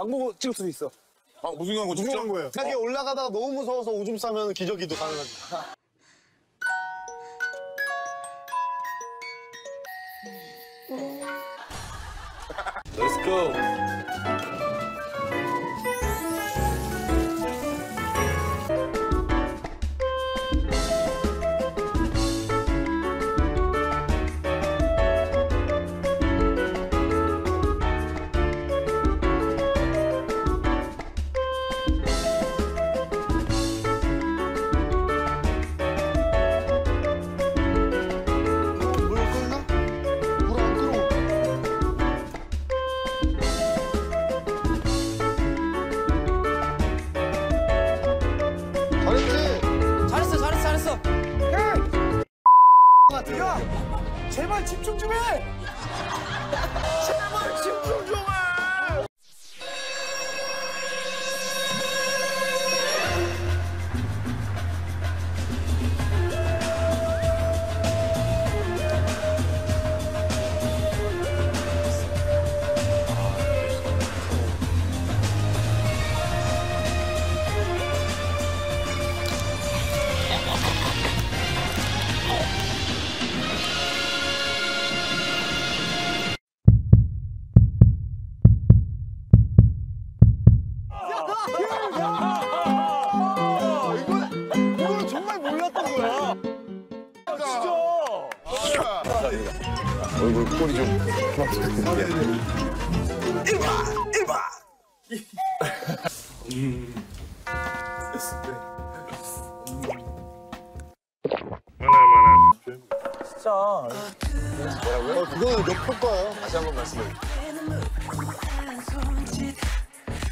광고 찍을 수도 있어. 아, 무슨 광고 무슨 진짜? 광고예요? 자기 올라가다가 너무 무서워서 오줌 싸면 기저귀도 가능하지. Let's go. 제발 집중 좀 해. 제발 집중 좀 해. 이거는 정말 몰랐던 거야. 꼬리 좀 그만 부탁드릴게요. 어, 그거는 몇 효과야? 다시 한 번 말씀해.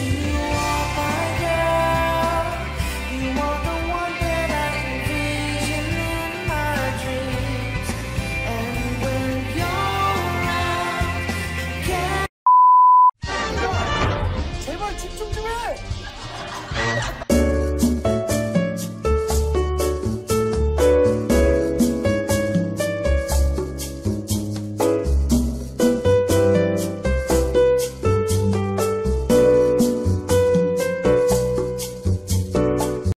see.